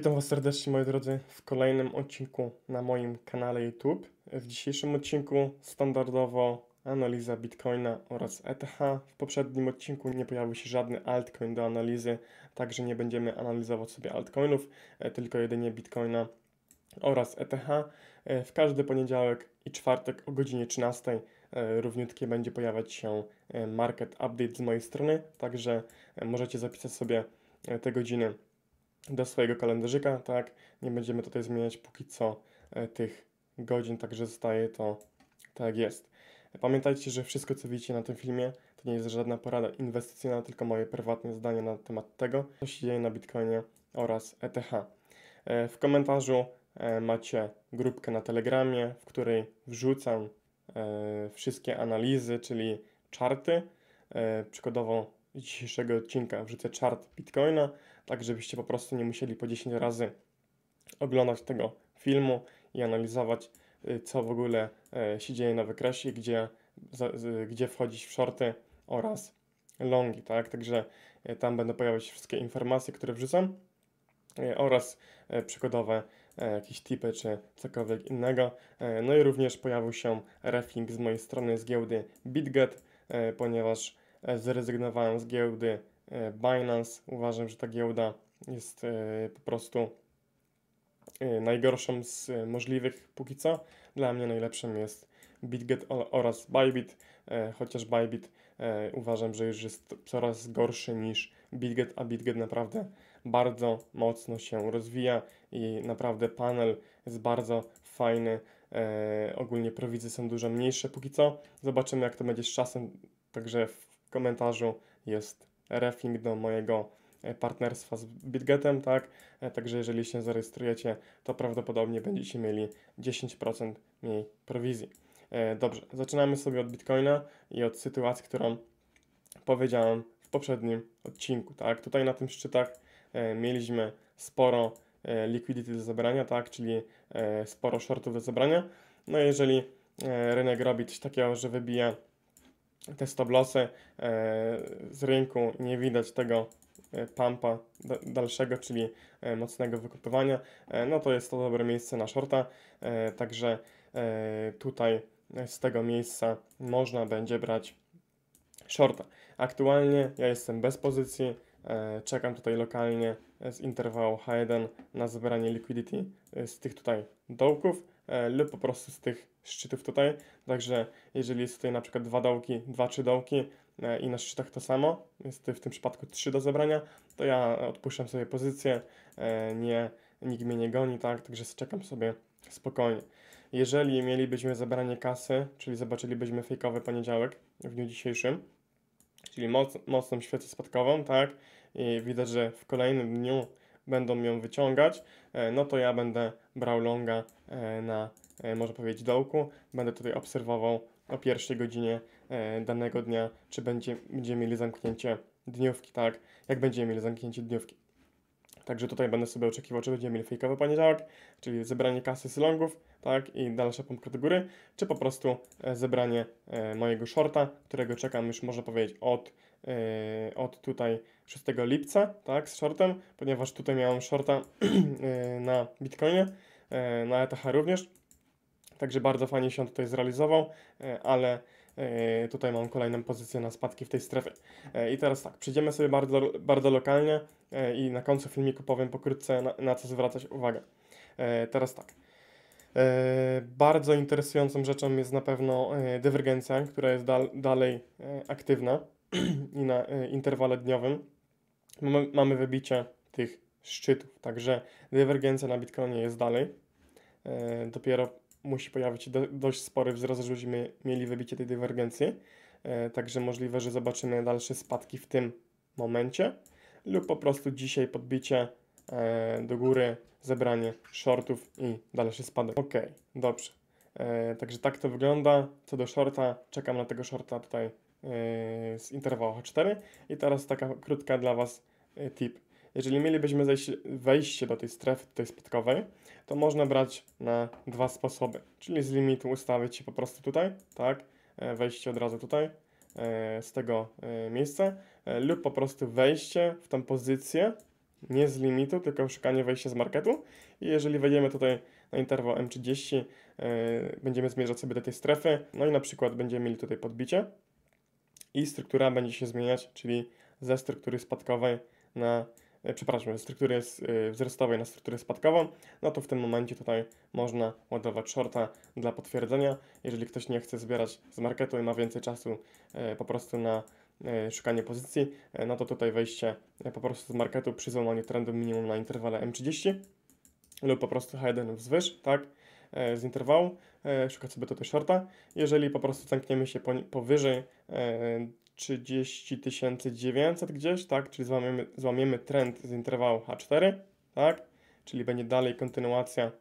Witam Was serdecznie moi drodzy w kolejnym odcinku na moim kanale YouTube. W dzisiejszym odcinku standardowo analiza Bitcoina oraz ETH. W poprzednim odcinku nie pojawił się żadny altcoin do analizy, także nie będziemy analizować sobie altcoinów, e, tylko jedynie Bitcoina oraz ETH. E, W każdy poniedziałek i czwartek o godzinie 13 e, równiutkie będzie pojawiać się market update z mojej strony, także możecie zapisać sobie te godziny do swojego kalendarzyka, tak? Nie będziemy tutaj zmieniać póki co e, tych godzin, także zostaje to tak jest. Pamiętajcie, że wszystko co widzicie na tym filmie to nie jest żadna porada inwestycyjna, tylko moje prywatne zdanie na temat tego, co się dzieje na Bitcoinie oraz ETH. E, W komentarzu e, macie grupkę na Telegramie, w której wrzucam wszystkie analizy, czyli czarty. Przykładowo dzisiejszego odcinka wrzucę czart Bitcoina, tak żebyście po prostu nie musieli po 10 razy oglądać tego filmu i analizować, y, co w ogóle e, się dzieje na wykresie, gdzie, gdzie wchodzić w shorty oraz longi, tak? Także e, tam będą pojawiać się wszystkie informacje, które wrzucam e, oraz przykładowe jakieś tipy czy cokolwiek innego. No i również pojawił się reflink z mojej strony z giełdy BitGet, ponieważ zrezygnowałem z giełdy Binance. Uważam, że ta giełda jest e, po prostu e, najgorszą z e, możliwych póki co. Dla mnie najlepszym jest BitGet oraz Bybit, e, chociaż Bybit e, uważam, że już jest coraz gorszy niż BitGet, a BitGet naprawdę bardzo mocno się rozwija i naprawdę panel jest bardzo fajny. E, ogólnie prowizje są dużo mniejsze póki co. Zobaczymy jak to będzie z czasem. Także w komentarzu jest reflink do mojego e, partnerstwa z BitGetem, tak? E, Także jeżeli się zarejestrujecie, to prawdopodobnie będziecie mieli 10% mniej prowizji. E, Dobrze, zaczynamy sobie od Bitcoina i od sytuacji, którą powiedziałem w poprzednim odcinku, tak? Tutaj na tym szczytach mieliśmy sporo liquidity do zebrania, tak? Czyli sporo shortów do zebrania. No jeżeli rynek robi coś takiego, że wybija te stop lossy e, z rynku nie widać tego e, pumpa da- dalszego, czyli e, mocnego wykupywania, no to jest to dobre miejsce na shorta, także tutaj z tego miejsca można będzie brać shorta. Aktualnie ja jestem bez pozycji, czekam tutaj lokalnie z interwału H1 na zebranie liquidity z tych tutaj dołków lub po prostu z tych szczytów tutaj, także jeżeli jest tutaj na przykład dwa dołki, dwa, trzy dołki e, i na szczytach to samo, jest w tym przypadku trzy do zebrania, to ja odpuszczam sobie pozycję, e, nie, nikt mnie nie goni, tak, także czekam sobie spokojnie. Jeżeli mielibyśmy zebranie kasy, czyli zobaczylibyśmy fejkowy poniedziałek w dniu dzisiejszym, czyli moc, mocną świecę spadkową, tak, i widać, że w kolejnym dniu będą ją wyciągać, e, no to ja będę brał longa e, na, e, można powiedzieć, dołku. Będę tutaj obserwował o pierwszej godzinie danego dnia, czy będzie, będziemy mieli zamknięcie dniówki, tak, jak będziemy mieli zamknięcie dniówki. Także tutaj będę sobie oczekiwał, czy będziemy mieli fejkowy poniedziałek, czyli zebranie kasy z longów, tak, i dalsza pompka do góry, czy po prostu zebranie mojego shorta, którego czekam już, można powiedzieć, od, od tutaj 6 lipca, tak, z shortem, ponieważ tutaj miałem shorta e, na Bitcoinie, e, na ETH również, także bardzo fajnie się on tutaj zrealizował, e, ale e, tutaj mam kolejną pozycję na spadki w tej strefie. E, I teraz tak, przejdziemy sobie bardzo, bardzo lokalnie e, i na końcu filmiku powiem pokrótce na, na co zwracać uwagę. E, Teraz tak. E, Bardzo interesującą rzeczą jest na pewno e, dywergencja, która jest dal, dalej e, aktywna i na e, interwale dniowym mamy, wybicie tych szczytów, także dywergencja na Bitcoinie jest dalej. E, Dopiero musi pojawić się do, dość spory wzrost, żebyśmy mieli wybicie tej dywergencji. E, Także możliwe, że zobaczymy dalsze spadki w tym momencie lub po prostu dzisiaj podbicie do góry, zebranie shortów i dalszy spadek. Ok, dobrze. Także tak to wygląda. Co do shorta, czekam na tego shorta tutaj z interwału H4 i teraz taka krótka dla Was e, tip. Jeżeli mielibyśmy zejść, wejście do tej strefy tutaj spadkowej, to można brać na dwa sposoby. Czyli z limitu ustawić się po prostu tutaj, tak, e, wejście od razu tutaj e, z tego e, miejsca, lub po prostu wejście w tą pozycję nie z limitu, tylko szukanie wejścia z marketu. I jeżeli wejdziemy tutaj na interwał M30, e, będziemy zmierzać sobie do tej strefy, no i na przykład będziemy mieli tutaj podbicie i struktura będzie się zmieniać, czyli ze struktury spadkowej na e, przepraszam, ze struktury e, wzrostowej na strukturę spadkową, no to w tym momencie tutaj można ładować shorta dla potwierdzenia. Jeżeli ktoś nie chce zbierać z marketu i ma więcej czasu e, po prostu na szukanie pozycji, no to tutaj wejście po prostu z marketu przy złamaniu trendu minimum na interwale M30 lub po prostu H1 wzwyż, tak, z interwału, e, szukać sobie tutaj shorta. Jeżeli po prostu zamkniemy się powyżej e, 30 900 gdzieś, tak, czyli złamiemy, złamiemy trend z interwału H4, tak, czyli będzie dalej kontynuacja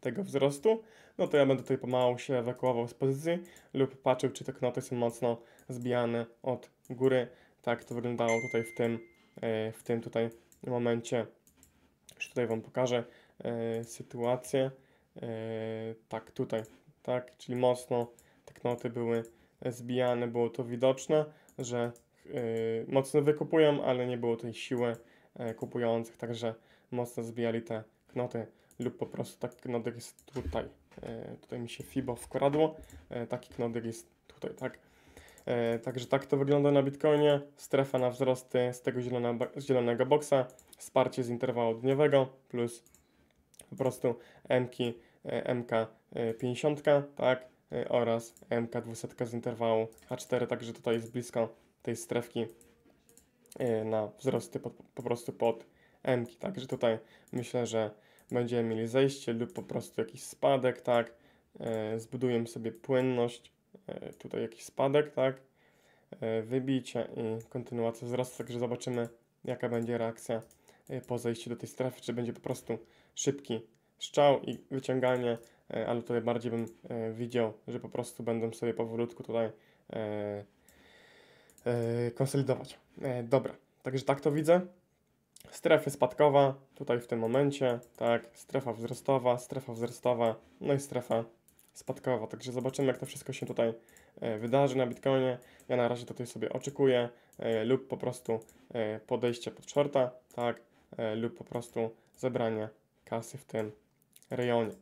tego wzrostu, no to ja będę tutaj pomału się ewakuował z pozycji lub patrzył, czy te knoty są mocno zbijane od góry. Tak to wyglądało tutaj w tym, e, w tym tutaj momencie. Już tutaj Wam pokażę e, sytuację. E, tak, tutaj, tak, czyli mocno te knoty były zbijane, było to widoczne, że e, mocno wykupują, ale nie było tej siły e, kupujących, także mocno zbijali te knoty lub po prostu taki knodek jest tutaj. Tutaj mi się FIBO wkradło, taki knodek jest tutaj, tak. Także tak to wygląda na Bitcoinie. Strefa na wzrosty z tego zielone, zielonego boksa, wsparcie z interwału dniowego plus po prostu MK, e, MK e, 50, tak, e, oraz MK 200 z interwału H4, także tutaj jest blisko tej strefki na wzrosty po, po prostu pod MK, także tutaj myślę, że będziemy mieli zejście lub po prostu jakiś spadek, tak, zbudujemy sobie płynność, tutaj jakiś spadek, tak, wybicie i kontynuacja wzrostu, także zobaczymy jaka będzie reakcja po zejściu do tej strefy, czy będzie po prostu szybki strzał i wyciąganie, e, ale tutaj bardziej bym e, widział, że po prostu będą sobie powolutku tutaj e, konsolidować. Dobra, także tak to widzę. Strefy spadkowa, tutaj w tym momencie, tak, strefa wzrostowa, strefa wzrostowa, no i strefa spadkowa. Także zobaczymy, jak to wszystko się tutaj wydarzy na Bitcoinie. Ja na razie tutaj sobie oczekuję lub po prostu podejście pod shorta, tak, lub po prostu zebranie kasy w tym rejonie.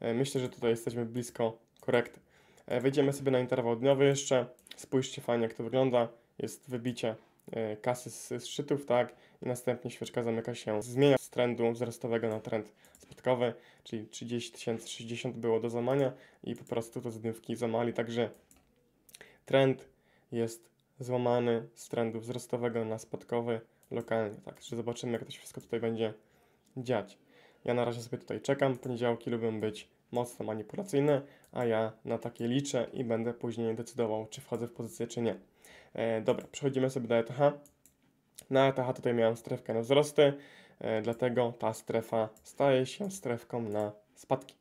E, myślę, że tutaj jesteśmy blisko korekty. E, wejdziemy sobie na interwał dniowy jeszcze. Spójrzcie fajnie, jak to wygląda. Jest wybicie e, kasy z, szczytów, tak, i następnie świeczka zamyka się, zmienia z trendu wzrostowego na trend spadkowy, czyli 30 tysięcy 60 było do złamania i po prostu to z dniówki złamali, także trend jest złamany z trendu wzrostowego na spadkowy lokalnie, także zobaczymy jak to się wszystko tutaj będzie dziać. Ja na razie sobie tutaj czekam, poniedziałki lubią być mocno manipulacyjne, a ja na takie liczę i będę później decydował, czy wchodzę w pozycję, czy nie. E, dobra, przechodzimy sobie do ETH. Na ETH tutaj miałem strefkę na wzrosty, e, dlatego ta strefa staje się strefką na spadki.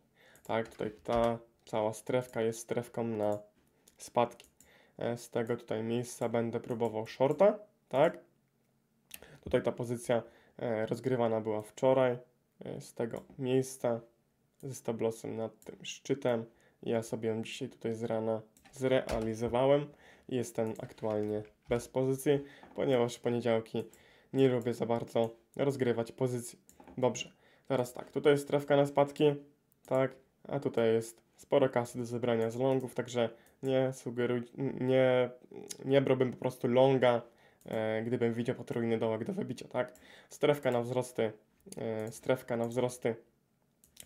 Tak, tutaj ta cała strefka jest strefką na spadki. E, z tego tutaj miejsca będę próbował shorta, tak. Tutaj ta pozycja e, rozgrywana była wczoraj, z tego miejsca ze stablosem nad tym szczytem. Ja sobie ją dzisiaj tutaj z rana zrealizowałem jestem aktualnie bez pozycji, ponieważ w poniedziałki nie lubię za bardzo rozgrywać pozycji. Dobrze, teraz tak, tutaj jest strefka na spadki, tak, a tutaj jest sporo kasy do zebrania z longów, także nie sugeruj, nie, nie brałbym po prostu longa, e, gdybym widział potrójny dołek do wybicia, tak. Strefka na wzrosty, e, strefka na wzrosty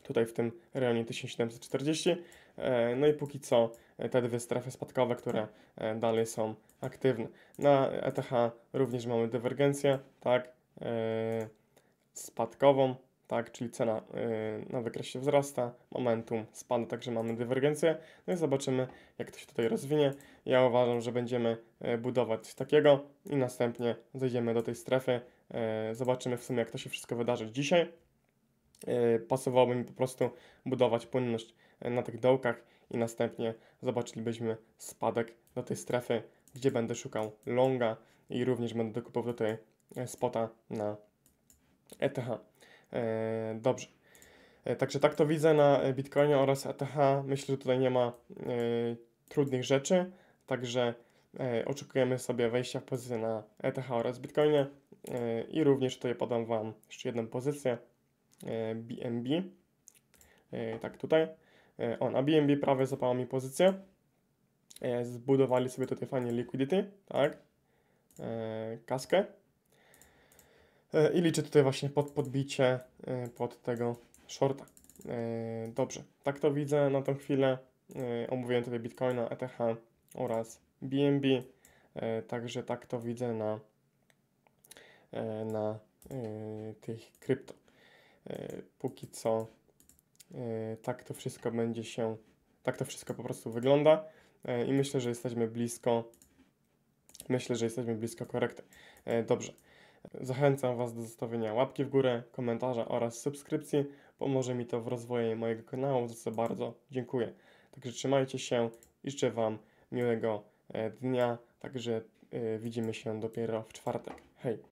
tutaj w tym rejonie 1740. E, No i póki co e, te dwie strefy spadkowe, które e, dalej są aktywne. Na ETH również mamy dywergencję, tak, e, spadkową, tak, czyli cena e, na wykresie wzrasta, momentum spada, także mamy dywergencję. No i zobaczymy, jak to się tutaj rozwinie. Ja uważam, że będziemy e, budować takiego i następnie zejdziemy do tej strefy. E, Zobaczymy w sumie, jak to się wszystko wydarzy dzisiaj. E, pasowałoby mi po prostu budować płynność e, na tych dołkach i następnie zobaczylibyśmy spadek do tej strefy, gdzie będę szukał longa i również będę dokupował tutaj spota na ETH. Dobrze. Także tak to widzę na Bitcoinie oraz ETH. Myślę, że tutaj nie ma trudnych rzeczy, także oczekujemy sobie wejścia w pozycję na ETH oraz Bitcoinie. E, I również tutaj podam Wam jeszcze jedną pozycję e, BNB. E, Tak tutaj. E, O, na BNB prawie zapało mi pozycję. E, Zbudowali sobie tutaj fajnie liquidity, tak? E, Kaskę. E, I liczę tutaj właśnie pod podbicie e, pod tego shorta. E, Dobrze, tak to widzę na tą chwilę. E, Omówiłem tutaj Bitcoina, ETH oraz BNB. E, Także tak to widzę na, e, na e, tych krypto. E, Póki co e, tak to wszystko będzie się, tak to wszystko po prostu wygląda E, i myślę, że jesteśmy blisko, myślę, że jesteśmy blisko korekty. E, Dobrze. Zachęcam Was do zostawienia łapki w górę, komentarza oraz subskrypcji. Pomoże mi to w rozwoju mojego kanału, za co bardzo dziękuję. Także trzymajcie się i życzę Wam miłego e, dnia. Także e, widzimy się dopiero w czwartek. Hej!